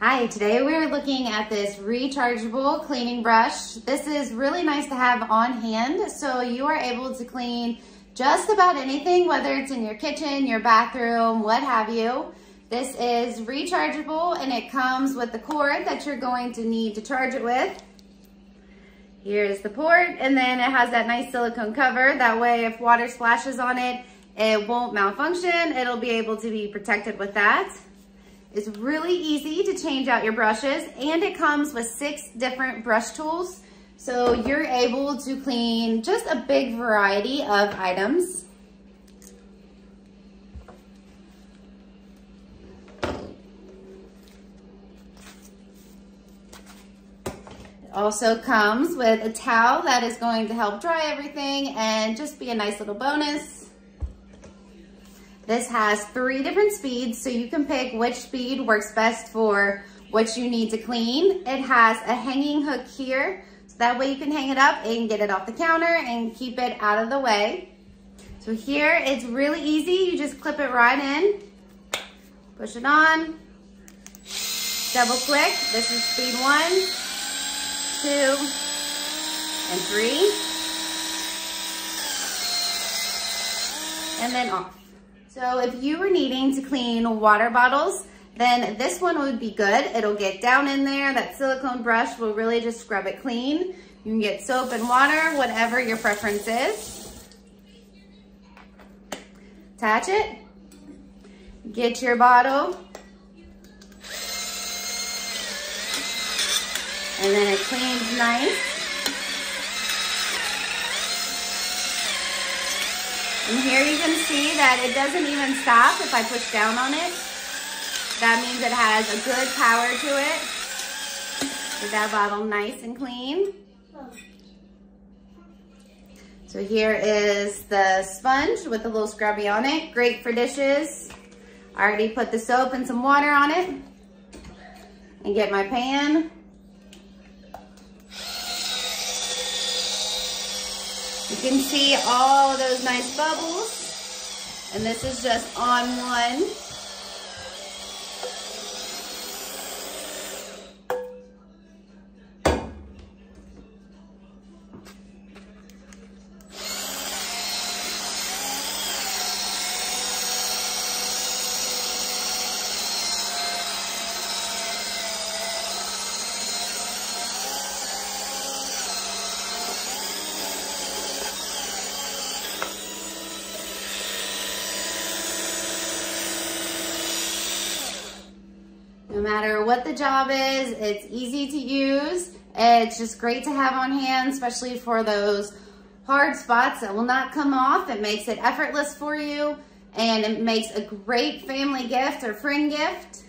Hi, today we're looking at this rechargeable cleaning brush. This is really nice to have on hand, so you are able to clean just about anything, whether it's in your kitchen, your bathroom, what have you. This is rechargeable and it comes with the cord that you're going to need to charge it with. Here's the port, and then it has that nice silicone cover. That way if water splashes on it, it won't malfunction. It'll be able to be protected with that. It's really easy to change out your brushes and it comes with six different brush tools. So you're able to clean just a big variety of items. It also comes with a towel that is going to help dry everything and just be a nice little bonus. This has three different speeds, so you can pick which speed works best for what you need to clean. It has a hanging hook here, so that way you can hang it up and get it off the counter and keep it out of the way. So here, it's really easy. You just clip it right in, push it on, double click. This is speed one, two, and three. And then off. So if you were needing to clean water bottles, then this one would be good. It'll get down in there. That silicone brush will really just scrub it clean. You can get soap and water, whatever your preference is. Attach it. Get your bottle. And then it cleans nice. And here you can see that it doesn't even stop if I push down on it. That means it has a good power to it. Get that bottle nice and clean. So here is the sponge with a little scrubby on it. Great for dishes. I already put the soap and some water on it. And get my pan. Can see all those nice bubbles. And this is just on one. No matter what the job is, it's easy to use. It's just great to have on hand, especially for those hard spots that will not come off. It makes it effortless for you and it makes a great family gift or friend gift.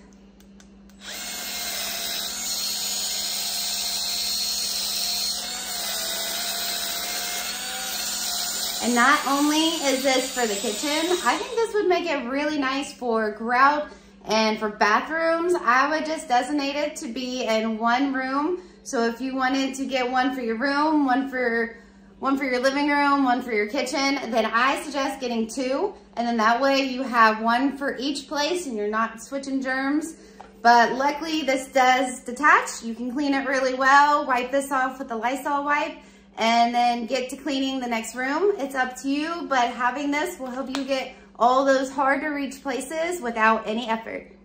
And not only is this for the kitchen, I think this would make it really nice for grout and for bathrooms, I would just designate it to be in one room. So if you wanted to get one for your room, one for one for your living room, one for your kitchen, then I suggest getting two. And then that way you have one for each place and you're not switching germs. But luckily this does detach. You can clean it really well, wipe this off with a Lysol wipe, and then get to cleaning the next room. It's up to you, but having this will help you get all those hard to reach places without any effort.